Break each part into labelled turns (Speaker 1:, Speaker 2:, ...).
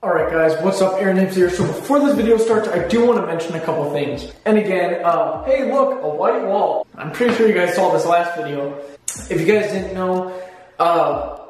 Speaker 1: Alright guys, what's up? Aaron Hibbs here. So before this video starts, I do want to mention a couple things. And again, uh, hey look, a white wall. I'm pretty sure you guys saw this last video. If you guys didn't know, uh,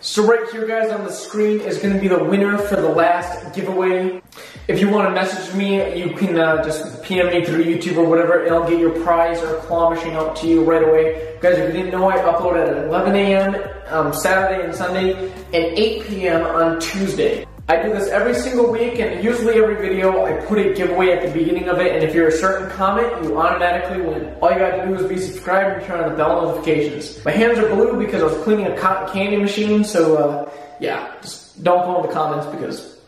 Speaker 1: so right here guys on the screen is going to be the winner for the last giveaway. If you want to message me, you can uh, just PM me through YouTube or whatever and I'll get your prize or claw machine out to you right away. Guys, if you didn't know, I upload at 11 a.m. Um, Saturday and Sunday and 8 p.m. on Tuesday. I do this every single week and usually every video I put a giveaway at the beginning of it and if you're a certain comment, you automatically win. All you gotta do is be subscribed and turn on the bell notifications. My hands are blue because I was cleaning a cotton candy machine, so uh, yeah, just don't go in the comments because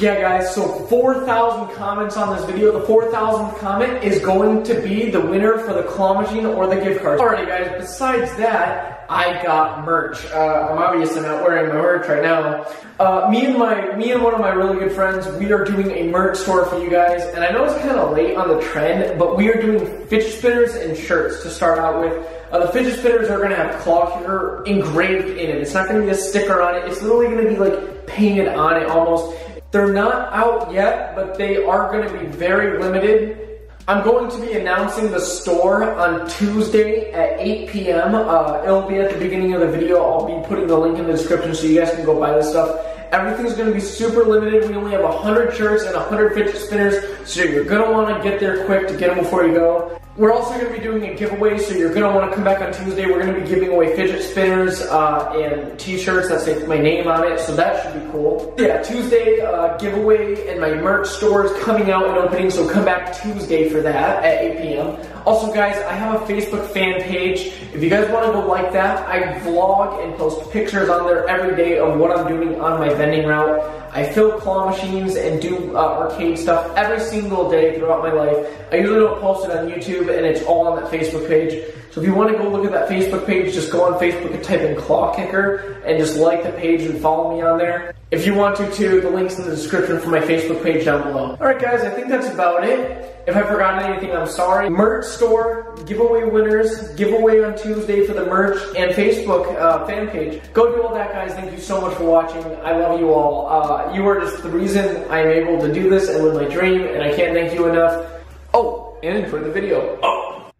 Speaker 1: yeah guys, so 4,000 comments on this video. The 4,000th comment is going to be the winner for the claw machine or the gift card. Alrighty guys, besides that, I got merch. Uh, I'm obviously not wearing my merch right now. Uh, me and my, me and one of my really good friends, we are doing a merch store for you guys, and I know it's kind of late on the trend, but we are doing fidget spinners and shirts to start out with. Uh, the fidget spinners are gonna have claw kicker engraved in it. It's not gonna be a sticker on it. It's literally gonna be like painted on it almost. They're not out yet, but they are gonna be very limited. I'm going to be announcing the store on Tuesday at 8 p.m. Uh, it'll be at the beginning of the video. I'll be putting the link in the description so you guys can go buy this stuff. Everything's going to be super limited. We only have 100 shirts and 150 spinners, so you're going to want to get there quick to get them before you go. We're also going to be doing a giveaway, so you're going to want to come back on Tuesday. We're going to be giving away fidget spinners uh, and t-shirts that say my name on it, so that should be cool. Yeah, Tuesday uh, giveaway and my merch store is coming out and opening, so come back Tuesday for that at 8 p.m. Also, guys, I have a Facebook fan page. If you guys want to go like that, I vlog and post pictures on there every day of what I'm doing on my vending route. I fill claw machines and do uh, arcade stuff every single day throughout my life. I usually don't post it on YouTube and it's all on that Facebook page. So if you want to go look at that Facebook page, just go on Facebook and type in Claw Kicker and just like the page and follow me on there. If you want to too, the link's in the description for my Facebook page down below. Alright guys, I think that's about it. If I've forgotten anything, I'm sorry. Merch store, giveaway winners, giveaway on Tuesday for the merch, and Facebook uh, fan page. Go do all that guys. Thank you so much for watching. I love you all. Uh, you are just the reason I'm able to do this and live my dream, and I can't thank you enough. Oh, and enjoy the video. Oh.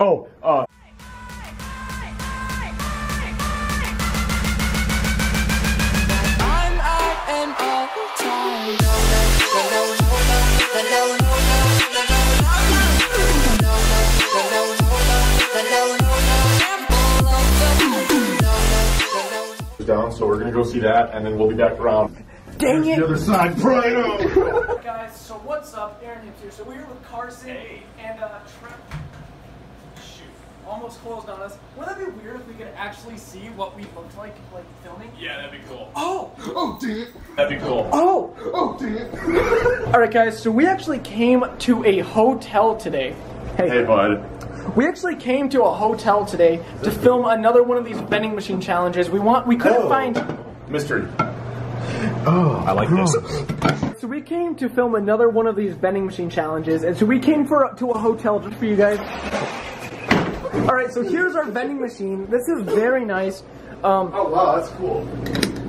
Speaker 2: Oh, uh. We're gonna go see that, and then we'll be back around.
Speaker 1: Dang
Speaker 2: Here's
Speaker 1: it!
Speaker 2: the other side, Prino!
Speaker 1: guys, so what's up? Aaron Hibbs here. So we're here with Carson and uh, Trent. Shoot, almost closed on us. Wouldn't that be weird if we could actually see what we looked like, like filming?
Speaker 3: Yeah, that'd be cool.
Speaker 1: Oh!
Speaker 2: oh, dang it!
Speaker 3: That'd be cool.
Speaker 1: Oh!
Speaker 2: Oh, dang it!
Speaker 1: Alright guys, so we actually came to a hotel today.
Speaker 2: Hey, bud.
Speaker 1: We actually came to a hotel today to film another one of these vending machine challenges. We want we couldn't
Speaker 2: Oh.
Speaker 1: find
Speaker 2: Mystery. Oh, I like this.
Speaker 1: so we came to film another one of these vending machine challenges, and so we came for to a hotel just for you guys. All right, so here's our vending machine. This is very nice. Um,
Speaker 2: Oh, wow, that's cool.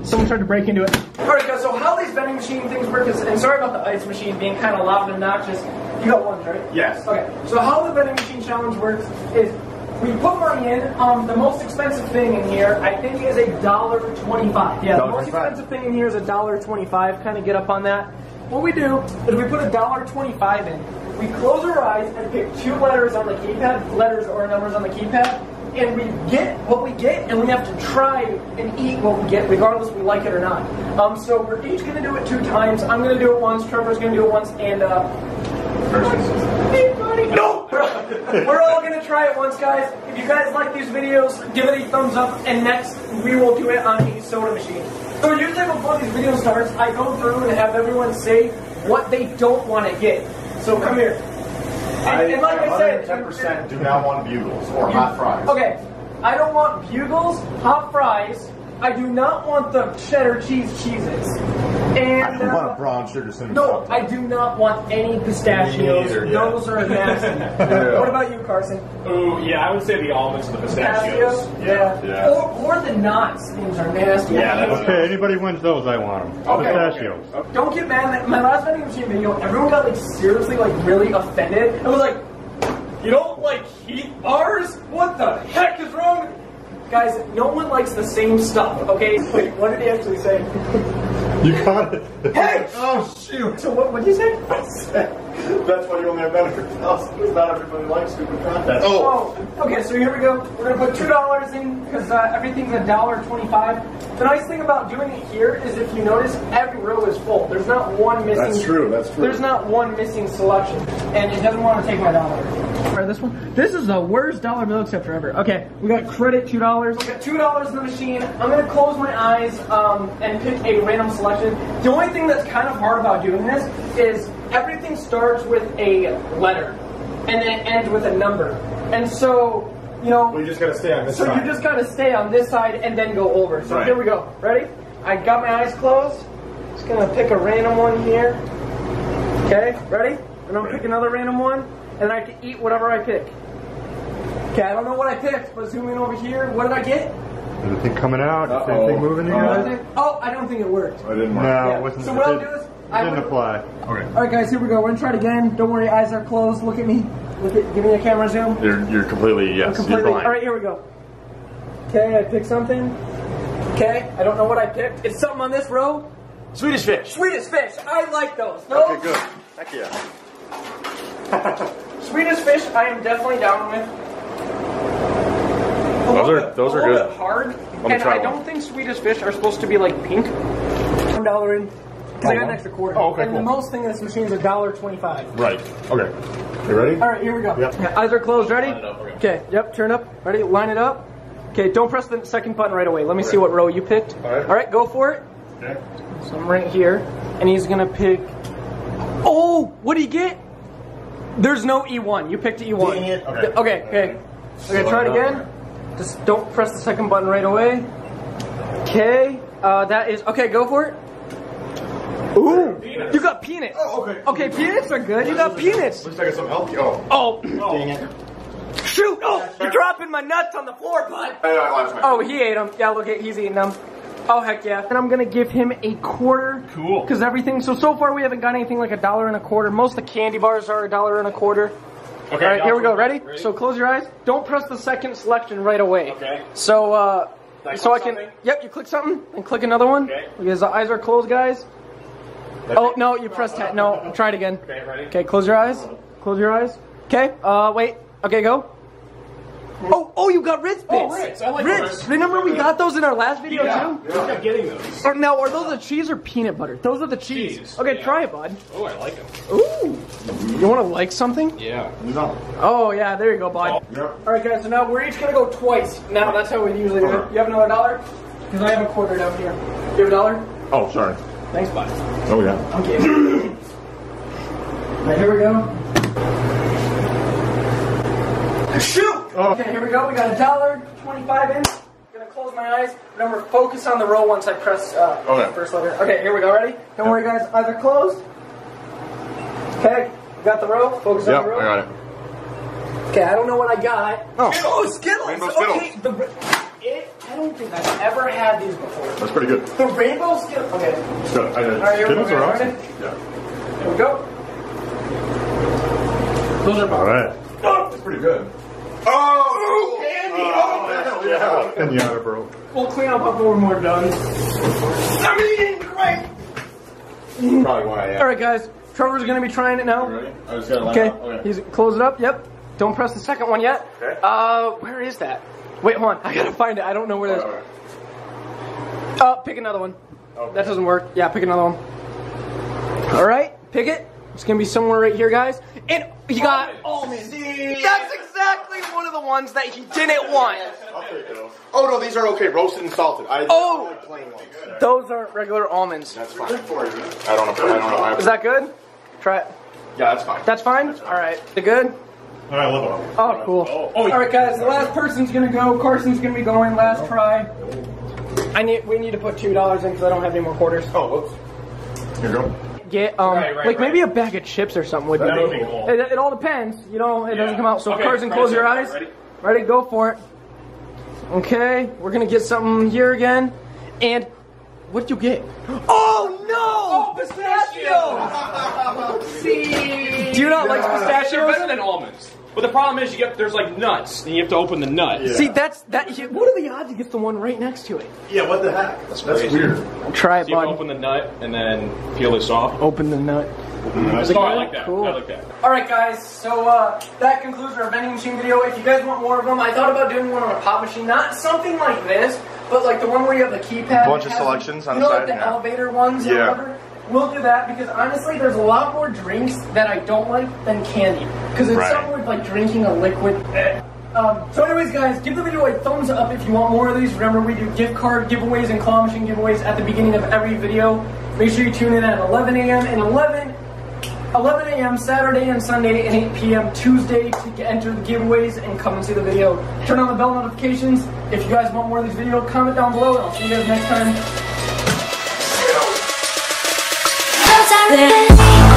Speaker 1: someone tried to break into it. All right, guys. So how these vending machine things work is, and sorry about the ice machine being kind of loud and obnoxious. You got one, right?
Speaker 2: Yes.
Speaker 1: Okay. So how the vending machine challenge works is we put money in. Um, the most expensive thing in here, I think, is a dollar twenty-five. Yeah, the most expensive thing in here is a dollar twenty-five. Kind of get up on that. What we do is we put a dollar twenty-five in. We close our eyes and pick two letters on the keypad, letters or numbers on the keypad, and we get what we get, and we have to try and eat what we get, regardless if we like it or not. Um, so we're each gonna do it two times. I'm gonna do it once. Trevor's gonna do it once, and uh, Hey, buddy. No! We're all gonna try it once, guys. If you guys like these videos, give it a thumbs up, and next we will do it on a soda machine. So usually before these videos starts, I go through and have everyone say what they don't want to get. So come here.
Speaker 2: I,
Speaker 1: And, and like I said,
Speaker 2: 110% do not want bugles or hot fries.
Speaker 1: Okay, I don't want bugles, hot fries. I do not want the cheddar cheese cheeses. And
Speaker 2: I want a brown sugar cinnamon.
Speaker 1: no,
Speaker 2: Top
Speaker 1: I do not want any pistachios.
Speaker 2: Me yeah.
Speaker 1: Those are nasty.
Speaker 2: Yeah.
Speaker 1: What about you, Carson?
Speaker 3: Ooh, yeah, I would say the almonds and the pistachios.
Speaker 1: Yeah.
Speaker 2: Yeah.
Speaker 1: Or, or the nuts. Things are nasty.
Speaker 3: Yeah, that's-
Speaker 4: Okay, anybody wins those, I want them.
Speaker 1: Okay.
Speaker 4: Pistachios.
Speaker 1: Don't get mad. At my last vending machine video, everyone got like seriously like really offended. I was like, you don't like Heath bars? What the heck is wrong? Guys, no one likes the same stuff. Okay. Wait, what did he actually say?
Speaker 4: You got it.
Speaker 1: Hey.
Speaker 2: Oh shoot!
Speaker 1: So what? What did you say?
Speaker 2: That's why you only have benefit costs because not everybody likes stupid content.
Speaker 1: Oh, okay. So here we go. We're gonna put two dollars in because uh, everything's a dollar twenty-five. The nice thing about doing it here is if you notice, every row is full. There's not one missing.
Speaker 2: That's true, that's true.
Speaker 1: There's not one missing selection, and it doesn't want to take my dollar. All right, this one. This is the worst dollar bill acceptor ever. Okay, we got credit two dollars. We got two dollars in the machine. I'm gonna close my eyes um, and pick a random selection. The only thing that's kind of hard about doing this is everything starts with a letter, and then it ends with a number, and so. You know,
Speaker 2: We just gotta stay on this
Speaker 1: so
Speaker 2: side.
Speaker 1: you just gotta stay on this side and then go over. So
Speaker 2: Right.
Speaker 1: here we go. Ready? I got my eyes closed. Just gonna pick a random one here. Okay, ready? And I'm gonna pick another random one, and I can eat whatever I pick. Okay, I don't know what I picked, but zoom in over here. What did I get?
Speaker 4: Is the thing coming out? Is
Speaker 2: Uh-oh.
Speaker 4: anything moving you
Speaker 2: Uh-oh.
Speaker 1: Oh, I don't think it worked.
Speaker 2: I didn't work.
Speaker 4: No,
Speaker 1: Yeah.
Speaker 4: it wasn't.
Speaker 1: So
Speaker 4: it
Speaker 1: what I'll do is, I
Speaker 4: didn't apply.
Speaker 2: Okay.
Speaker 1: All right, guys, here we go. We're gonna try it again. Don't worry, eyes are closed. Look at me. Look at. Give me a camera zoom.
Speaker 2: You're you're completely yes.
Speaker 1: Completely.
Speaker 2: You're blind.
Speaker 1: All right, here we go. Okay, I picked something. Okay, I don't know what I picked. It's something on this row.
Speaker 2: Swedish fish.
Speaker 1: Swedish fish. I like those. Those
Speaker 2: Okay, good. Heck yeah.
Speaker 1: Swedish fish, I am definitely down with. A
Speaker 2: Those are-
Speaker 1: bit-
Speaker 2: those are
Speaker 1: little
Speaker 2: good.
Speaker 1: bit hard,
Speaker 2: me
Speaker 1: and
Speaker 2: try
Speaker 1: I
Speaker 2: one.
Speaker 1: don't think Swedish fish are supposed to be like pink. One dollar in, because I got an extra quarter.
Speaker 2: Oh, okay,
Speaker 1: and the most thing in this machine is a dollar twenty-five.
Speaker 2: Right. Okay. You ready?
Speaker 1: All right, here we go.
Speaker 2: Yep.
Speaker 1: Yeah, eyes are closed. Ready?
Speaker 3: Line it up, okay.
Speaker 1: Okay. Yep. Turn up. Ready? Line it up. Okay. Don't press the second button right away. Let me see what row you picked.
Speaker 2: All right.
Speaker 1: All right. Go for it.
Speaker 2: Okay.
Speaker 1: So I'm right here, and he's gonna pick. Oh, what do he get? There's no E1. You picked E1.
Speaker 2: Dang it. Okay.
Speaker 1: Okay. Okay. Okay. Try it again. Just don't press the second button right away. Okay. Uh, that is okay. Go for it. Ooh, you got peanuts.
Speaker 2: Oh, okay.
Speaker 1: Okay, peanuts are good. You got peanuts.
Speaker 2: Looks like it's something healthy. Oh.
Speaker 1: Oh,
Speaker 2: Dang it.
Speaker 1: shoot! Oh, you're dropping my nuts on the floor, bud.
Speaker 2: I, I lost my.
Speaker 1: Oh, he ate them. Yeah, look at he's eating them. Oh heck yeah! And I'm gonna give him a quarter.
Speaker 3: Cool.
Speaker 1: Because everything. So so far we haven't got anything like a dollar and a quarter. Most of the candy bars are a dollar and a quarter.
Speaker 3: Okay.
Speaker 1: All right, here we go. Ready?
Speaker 3: Ready?
Speaker 1: So close your eyes. Don't press the second selection right away.
Speaker 3: Okay.
Speaker 1: So uh,
Speaker 3: I
Speaker 1: so I can.
Speaker 3: something?
Speaker 1: Yep, you click something and click another one.
Speaker 3: Okay.
Speaker 1: Because the eyes are closed, guys. Oh no, you pressed ten. No, try it again.
Speaker 3: Okay, ready?
Speaker 1: Okay, close your eyes. Close your eyes. Okay. Uh, wait. Okay, go. Oh, oh, you got Ritz oh, bits.
Speaker 3: Oh, Ritz. I like
Speaker 1: Ritz.
Speaker 3: Ritz.
Speaker 1: Remember we got those in our last video
Speaker 3: Yeah.
Speaker 1: too.
Speaker 3: I kept getting those.
Speaker 1: Or now, are those the cheese or peanut butter? Those are the cheese.
Speaker 3: Cheese,
Speaker 1: Okay,
Speaker 3: yeah.
Speaker 1: try it, bud.
Speaker 3: Oh, I like them.
Speaker 1: Ooh. You want to like something?
Speaker 3: Yeah.
Speaker 2: No.
Speaker 1: Oh yeah, there you go, bud.
Speaker 2: Yep.
Speaker 1: All right, guys. So now we're each gonna go twice. Now that's how we usually do it. Uh-huh. You have another dollar? Because I have a quarter down here. You have a dollar?
Speaker 2: Oh, sorry.
Speaker 1: Thanks, bud.
Speaker 2: Oh yeah.
Speaker 1: Okay. All right, here we go. Shoot!
Speaker 2: Oh.
Speaker 1: Okay, here we go. We got a dollar, 25 in. Gonna close my eyes. Remember, focus on the row once I press uh,
Speaker 2: Okay.
Speaker 1: the first letter. Okay, here we go. Ready? Don't worry, guys. Eyes are closed. Okay, you got the row. Focus on
Speaker 2: Yep.
Speaker 1: the row.
Speaker 2: I got it.
Speaker 1: Okay, I don't know what I got.
Speaker 2: Oh.
Speaker 1: Oh, Skittles.
Speaker 2: Rainbow
Speaker 1: Okay, the, it, I don't think I've ever had these before.
Speaker 2: That's pretty good.
Speaker 1: The rainbow Skittles. Okay,
Speaker 2: Good. I,
Speaker 1: right, here we
Speaker 2: Skittles are awesome. Yeah.
Speaker 1: here we go. Those are
Speaker 4: All right.
Speaker 2: Oh, That's pretty good. Oh, candy! Oh, yeah.
Speaker 4: And outer bro.
Speaker 1: We'll clean up when we're done. I'm eating great.
Speaker 2: Probably why I am.
Speaker 1: All right, guys. Trevor's gonna be trying it now.
Speaker 2: Ready? I just gotta line
Speaker 1: Okay.
Speaker 2: up. Okay.
Speaker 1: He's close it up. Yep. Don't press the second one yet.
Speaker 2: Okay.
Speaker 1: Uh, where is that? Wait, hold on. I gotta find it. I don't know where it is.
Speaker 2: Alright.
Speaker 1: Uh, pick another one.
Speaker 2: Okay.
Speaker 1: That doesn't work. Yeah, pick another one. All right, pick it. It's gonna be somewhere right here, guys. And he got almonds. Oh, that's exactly one of the ones that he didn't want.
Speaker 2: I'll take those. Oh no, these are okay. Roasted and salted. I
Speaker 1: Oh.
Speaker 2: Plain ones.
Speaker 1: Those aren't regular almonds.
Speaker 2: That's fine. I don't know. I don't know.
Speaker 1: Is that good? Try it.
Speaker 2: yeah, that's fine.
Speaker 1: That's fine. All right. Is it good?
Speaker 4: I love them.
Speaker 1: Oh, cool.
Speaker 3: Oh, oh,
Speaker 1: All right, guys. The last person's gonna go. Carson's gonna be going. Last try. I need. We need to put two dollars in because I don't have any more quarters.
Speaker 2: Oh, whoops. Here you go.
Speaker 1: Get um
Speaker 3: Right, right,
Speaker 1: like maybe a bag of chips or something would be.
Speaker 3: That would be cool.
Speaker 1: It, it all depends. You know, it doesn't come out. So
Speaker 3: Okay,
Speaker 1: Carson,
Speaker 3: right,
Speaker 1: close your eyes.
Speaker 3: ready?
Speaker 1: Ready? Go for it. Okay, we're gonna get something here again. And what did you get? Oh no!
Speaker 3: pistachio! See?
Speaker 1: Do you not like
Speaker 3: They're
Speaker 1: pistachios?
Speaker 3: better than almonds. But the problem is, you get there's like nuts, and you have to open the nut.
Speaker 1: See, that's that. What are the odds you get the one right next to it?
Speaker 2: Yeah, what the heck? That's,
Speaker 3: crazy.
Speaker 2: weird.
Speaker 1: Try it,
Speaker 3: So you
Speaker 1: bud.
Speaker 3: open the nut and then peel this off.
Speaker 1: Open the nut.
Speaker 3: Oh, I like that.
Speaker 1: Cool.
Speaker 3: I like that.
Speaker 1: All right, guys. So uh, that concludes our vending machine video. If you guys want more of them, I thought about doing one on a pop machine, not something like this, but like the one where you have the keypad.
Speaker 2: A
Speaker 1: bunch
Speaker 2: of selections on
Speaker 1: you
Speaker 2: the
Speaker 1: know,
Speaker 2: side,
Speaker 1: like the
Speaker 2: yeah.
Speaker 1: elevator ones. or
Speaker 2: Yeah.
Speaker 1: We'll do that because honestly, there's a lot more drinks that I don't like than candy because it's
Speaker 2: Right.
Speaker 1: something with like drinking a liquid. Um, so anyways guys, give the video a thumbs up if you want more of these. Remember we do gift card giveaways and claw machine giveaways at the beginning of every video. Make sure you tune in at 11 a.m. and 11 11 a.m. Saturday and Sunday and 8 p.m. Tuesday to enter the giveaways and come and see the video. Turn on the bell notifications. If you guys want more of these videos, comment down below and I'll see you guys next time.
Speaker 5: there.